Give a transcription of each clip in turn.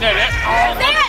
right there. That's all.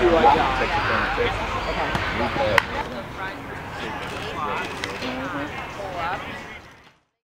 Two I got. Pull